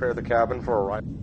prepare the cabin for a ride.